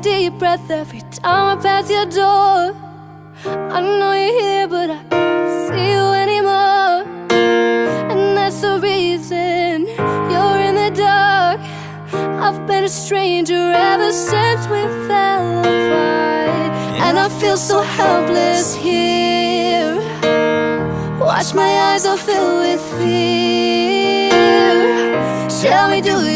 Deep breath every time I pass your door. I know you're here, but I can't see you anymore. And that's the reason you're in the dark. I've been a stranger ever since we fell apart. And I feel so helpless here. Watch my eyes are filled with fear. Tell me, do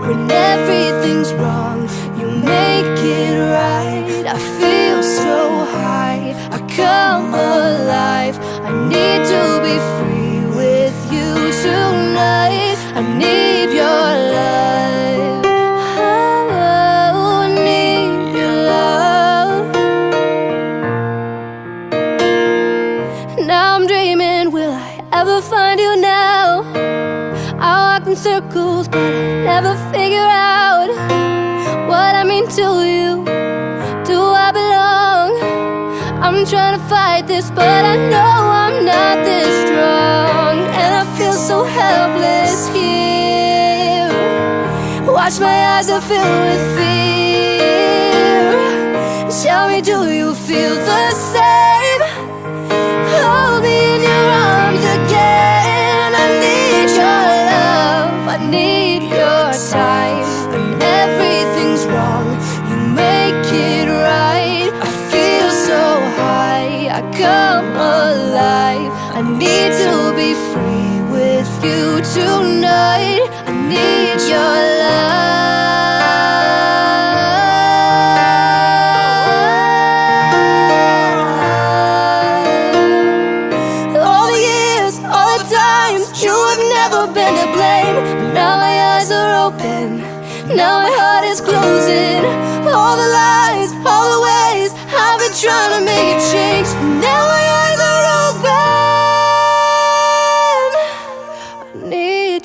When everything's wrong, you make it right. I feel so high. I come alive. I need to be free with you tonight. I need your love. I need your love. Now I'm dreaming, will I ever find you now? Circles, but I never figure out what I mean to you. Do I belong? I'm trying to fight this, but I know I'm not this strong. And I feel so helpless here. Watch my eyes are filled with fear. Need to be free with you tonight. I need your love. All the years, all the times, you have never been to blame. But now my eyes are open, now my heart is closing. All the lies, all the ways I've been trying to make it change.